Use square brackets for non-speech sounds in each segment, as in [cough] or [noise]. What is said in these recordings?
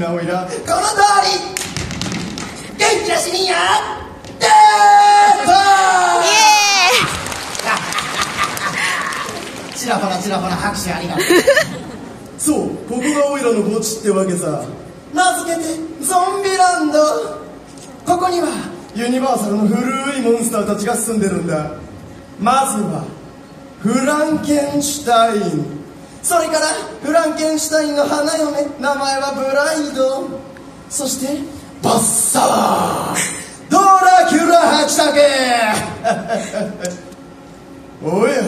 なオイラこの通り。元気な市民やデートちらほらちらほら拍手ありがとう。[laughs] そうここがオイラの墓地ってわけさ。名付けてゾンビランド。ここにはユニバーサルの古いモンスターたちが住んでるんだ。まずはフランケンシュタインそれからフランケンシュタインの花嫁名前はブライド。そしてバッサー [laughs] ドラキュラ八竹 [laughs] おや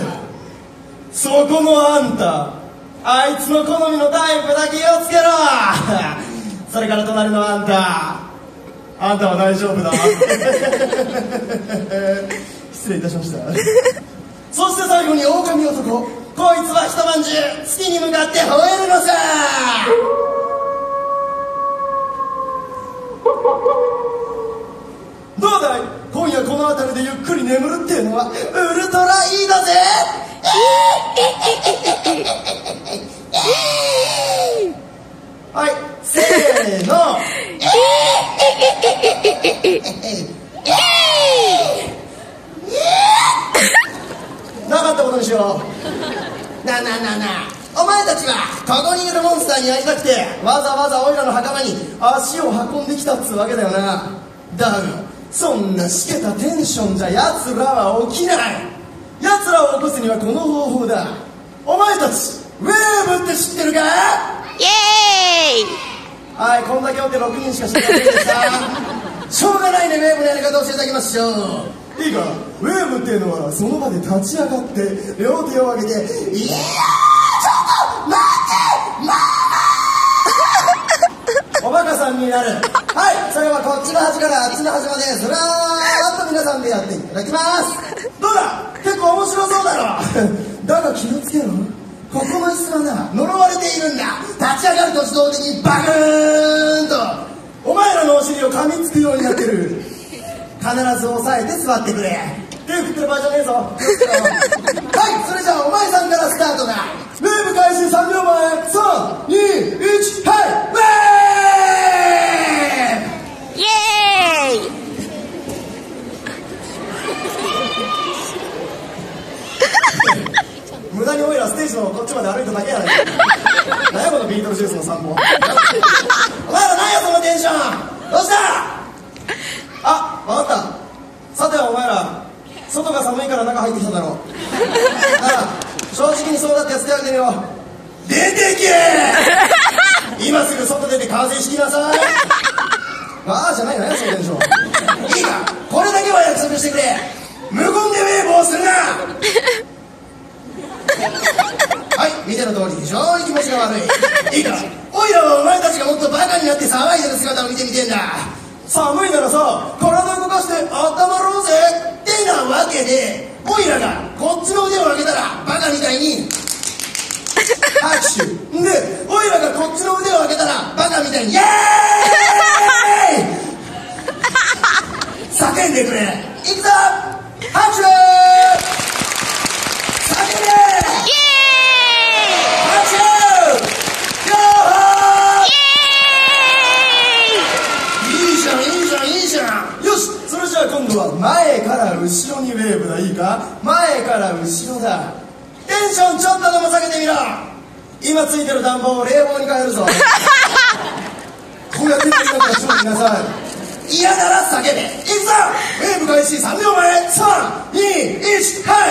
そこのあんたあいつの好みのタイプだけ気をつけろ。[laughs] それから隣のあんたあんたは大丈夫だ。失礼いたしました。そして最後に狼男こいつは一晩中月に向かって吠えるのさ。どうだい？今夜この辺りでゆっくり眠るっていうのはウルトラいいだぜ。はいせーの。[laughs] なかったことにしようなあなあなあなあお前たちはここにいるモンスターに会いたくてわざわざオイラの墓場に足を運んできたっつうわけだよな。だがそんなしけたテンションじゃ奴らは起きない。奴らを起こすにはこの方法だ。お前たちウェーブって知ってるか？イエーイ。はいこんだけおって6人しか知ってませんでしたしょうがないねウェーブのやり方を教えていただきましょういいかウェーブっていうのはその場で立ち上がって両手を上げて「いやーちょっと待ってママ!」おバカさんになる。はいそれはこっちの端からあっちの端まで。ずらーっと皆さんでやっていただきます。どうだ？結構面白そうだろ。[laughs] だが気をつけろここの椅子はな呪われているんだ。立ち上がると自動的にバクーンと。お前らのお尻を噛みつくようになってる。必ず押さえて座ってくれ。手振ってる場合じゃねえぞ。[laughs] はいそれじゃあお前さんからスタートだ。ルーム開始3秒前。321はいウェーイエーイ。[laughs] 無駄においらステージのこっちまで歩いただけやないか。何やこのビートルジュースの散歩。お前ら何やそのテンション。どうした？あ分かった。さてはお前ら外が寒いから中入ってきただろう。[laughs] なら正直にそうだってやつ手あげてみよ。う出てけ！今すぐ外出て完成しきなさい。ああじゃないのよそのテンション。いいかこれだけは約束してくれ。無言でウェーブをするな！はい見ての通り非常に気持ちが悪い。いいかおいらはお前たちがもっとバカになって騒いでる姿を見てみてんだ寒いならさ体動かして温まろうぜってなわけでおいらがこっちの腕を上げたらバカみたいに拍手。でおいらがこっちの腕を上げたらバカみたいにイエーイ叫んでくれ。いくぞ！拍手叫べイエ拍手よーいいじゃんいいじゃんいいじゃんよしそれじゃあ今度は前から後ろにウェーブだいいか？前から後ろだ。テンションちょっとでも下げてみろ。今ついてる暖房を冷房に変えるぞ。[laughs] こうやってみんなから勝負なさい。嫌なら叫べいくぞウェーブ開始3秒前。321はい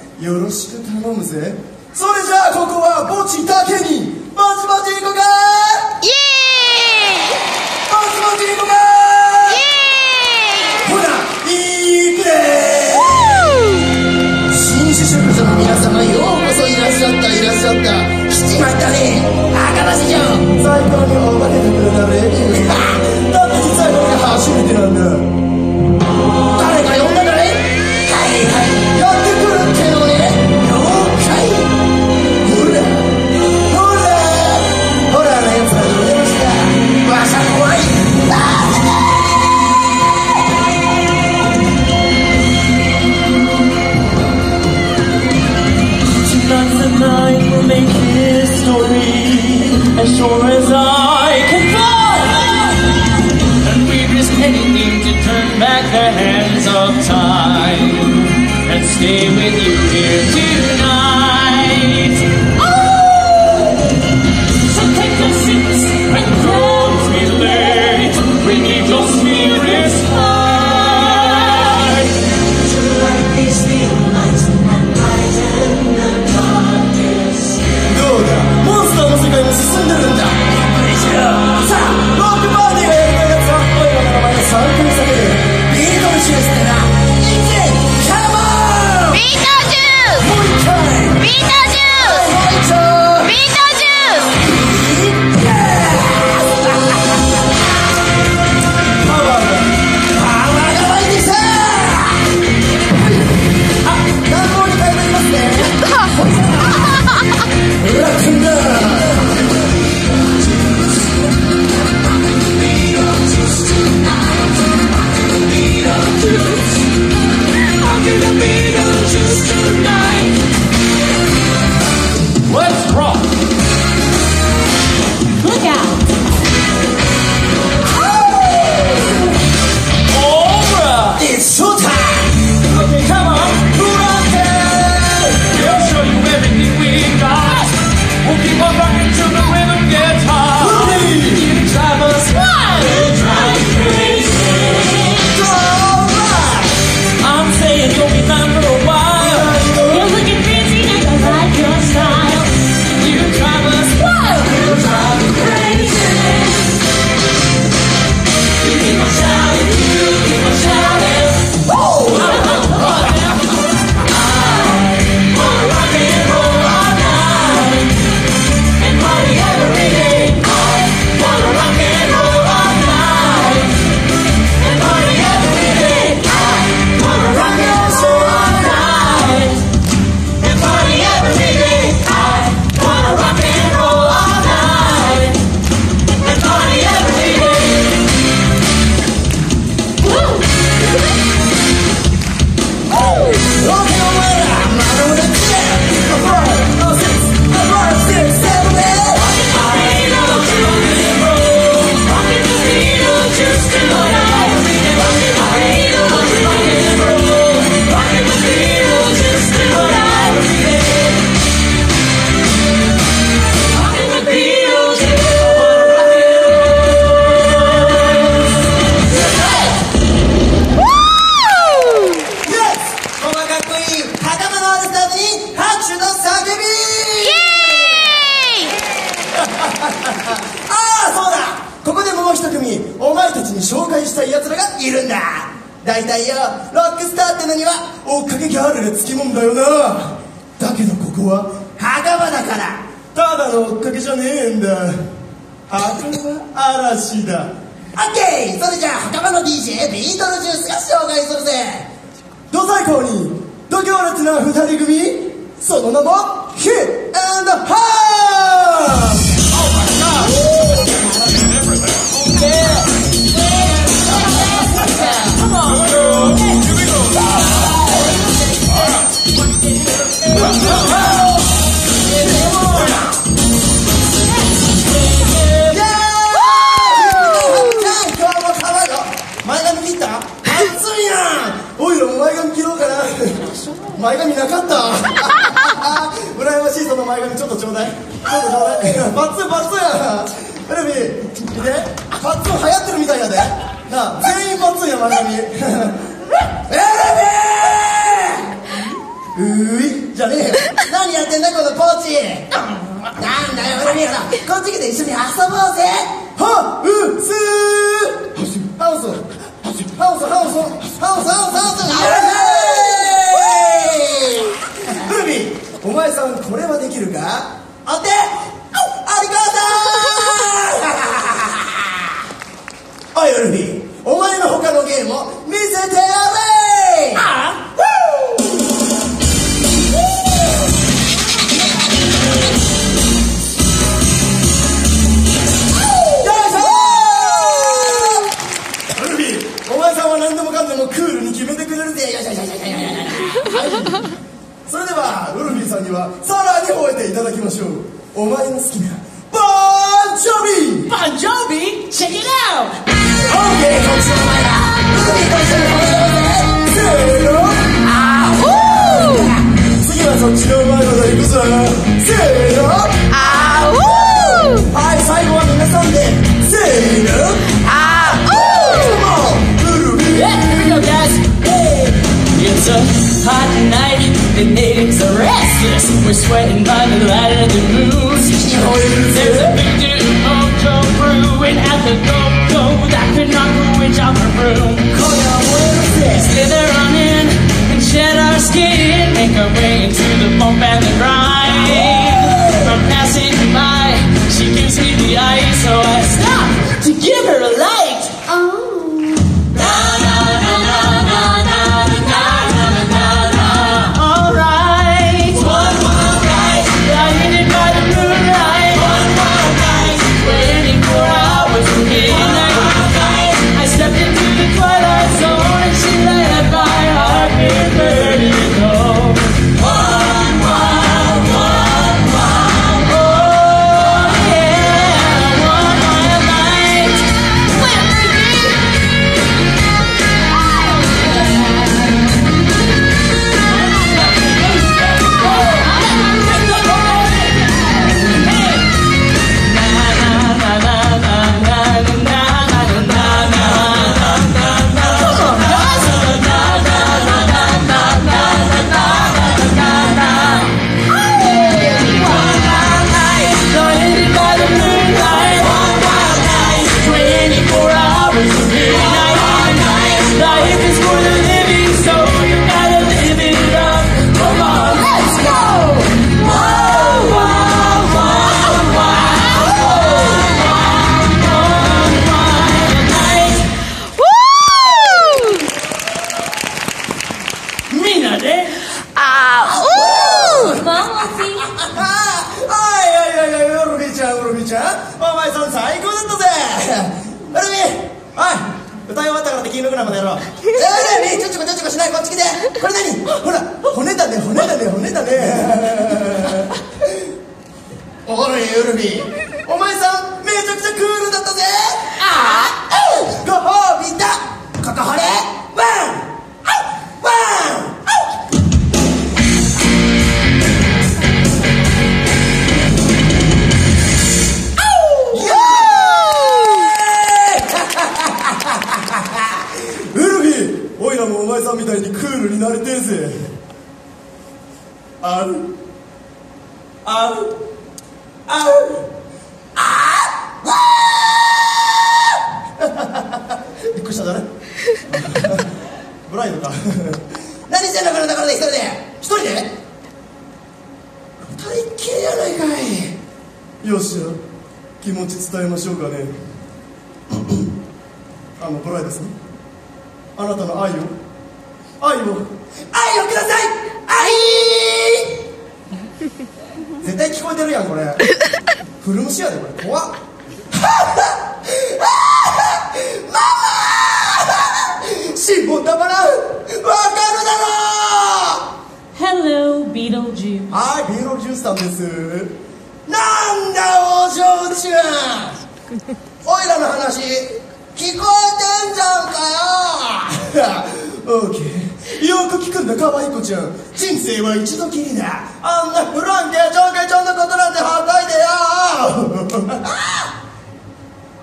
よろしく頼むぜ。それじゃあここは墓地 stay with you here 話だ。オッケーそれじゃあ袴の DJ ビートルジュースが紹介するぜ。土最高に度胸列な二人組その名もヒッハーあなたの愛を。愛を。愛をください。愛！絶対聞こえてるやんこれ。フルムシやでこれ。怖っ。ママしぼたまらわかるだろはいビートルジュースさんです。なんだお嬢ちゃん。[laughs] おいらの話。聞こえてんじゃんかよ。[laughs] オーケー。よく聞くんだ可愛い子ちゃん。人生は一度きりだ。あんなフランケや上下上のことなんてはたいてよ。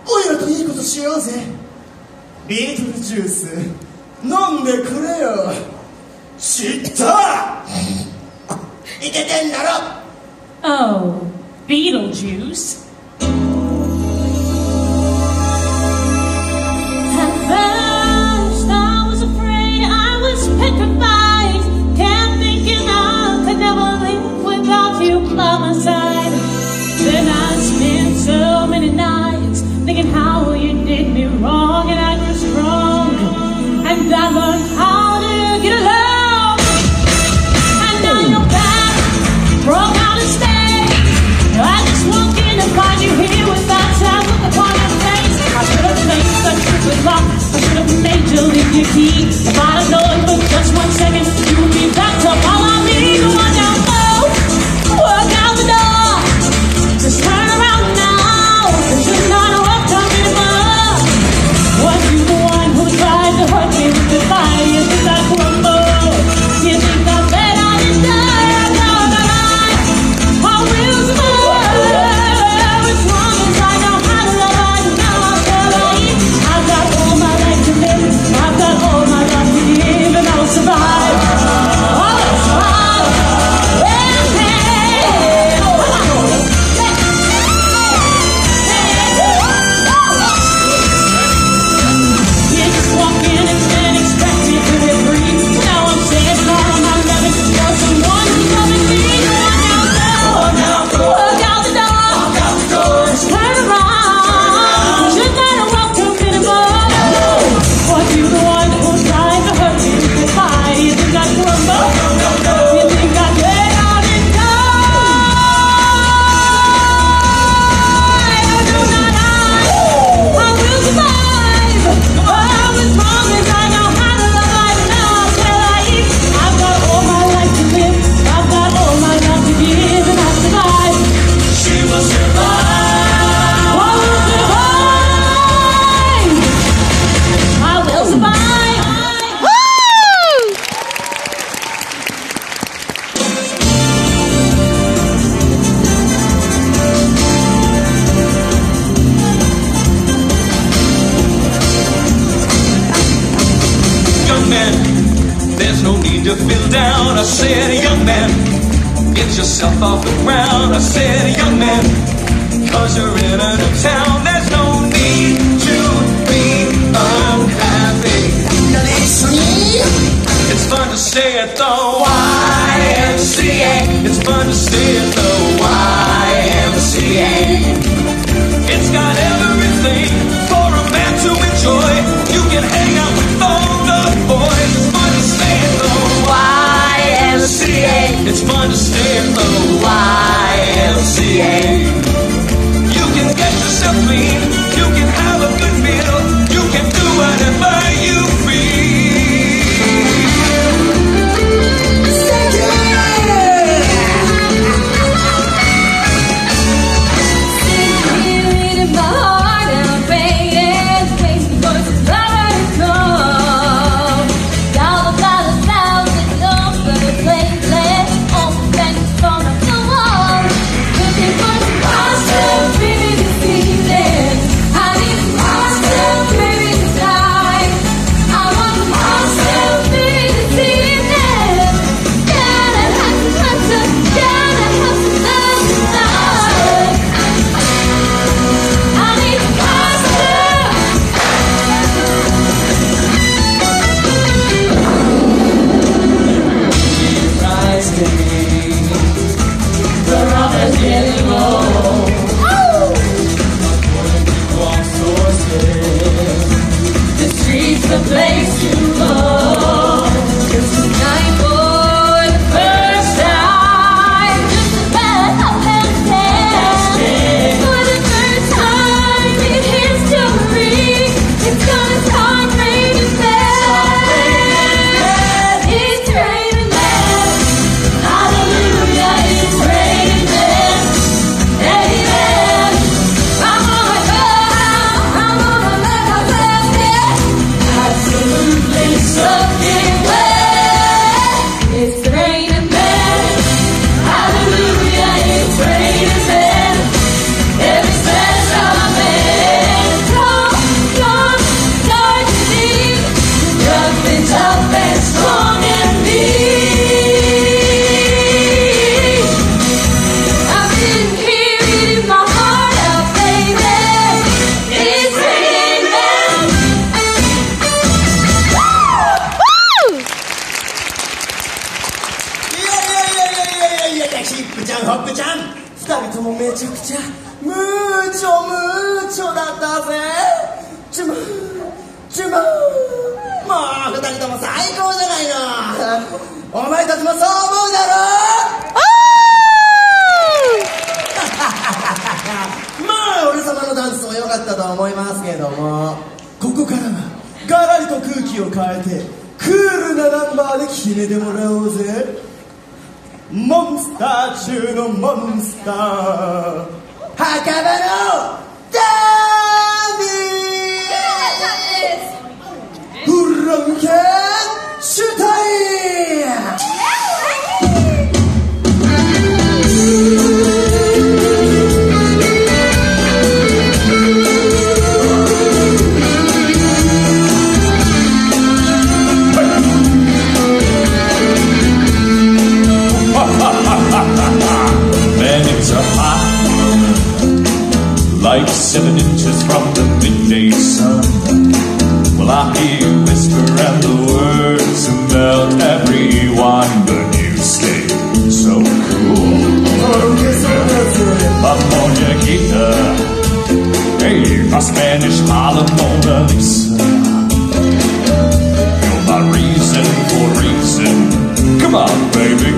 [laughs] おいらといいことしようぜ。ビートルジュース。飲んでくれよ。知った。[laughs] いけてんだろ。Oh, Beetlejuice? 変えてクールなナンバーで決めてもらおうぜモンスター中のモンスター墓場のダービーフランケー my Spanish Mala Mona Lisa. You're my reason for reason. Come on, baby,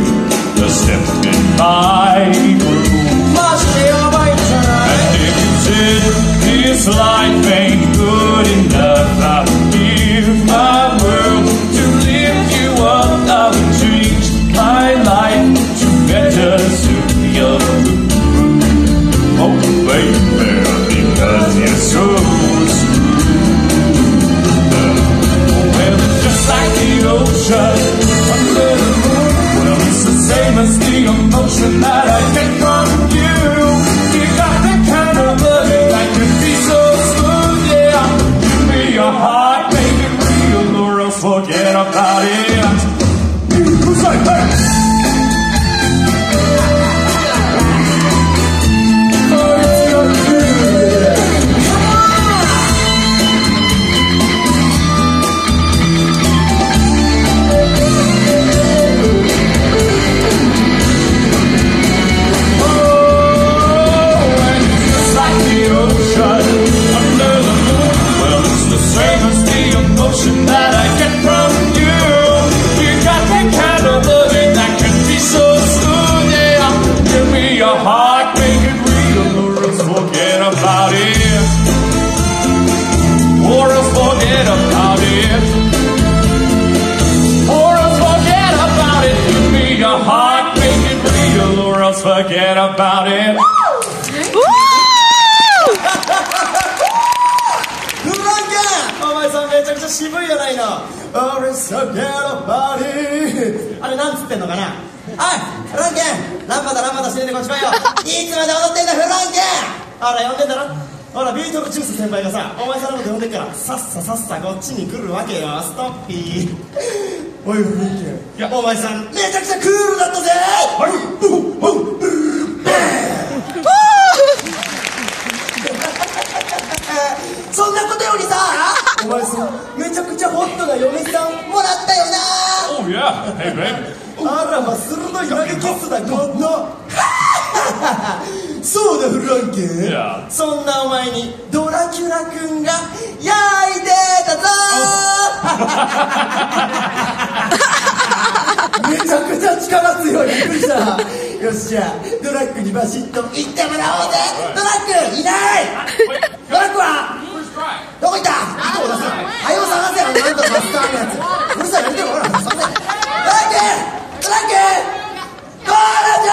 just step in my room. Must be a waiter. And if you did, this life. me. Forget about it. Woo! [laughs] フランケンお前さんめちゃくちゃ渋いやないの。あれなんつってんのかな？おいフランケンランパだランパだしててこっち来いよ。[laughs] いつまで踊ってんだフランケら呼んでんだろほらビートルジュース先輩がさお前さんのこと呼んでっからさっささっさこっちに来るわけよ。ストッピー。おいフランケンやお前さんめちゃくちゃクールだったぜ。そんなことよりさお前さめちゃくちゃホットな嫁さんもらったよな。Oh yeah, hey. あらま鋭い投げキスだこんな [laughs] そうだフランケン、そんなお前にドラキュラ君が焼いてたぞ [laughs] めちゃくちゃ力強いびっくりした。よっしゃ。ドラッグにバシッと行ってもらおうぜ。ドラッグいない。ドラッグは？どこ行った？糸を出せはよ探せよなんとマスターのやつ。うるさいやめてよほら探せ。ドラッグドラッグコーラちゃ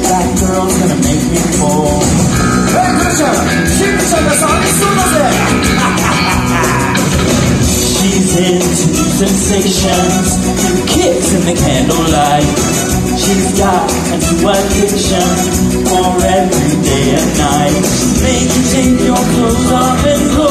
sensations and kicks in the candlelight. She's got a new addiction for every day and night. Make you take your clothes off and go.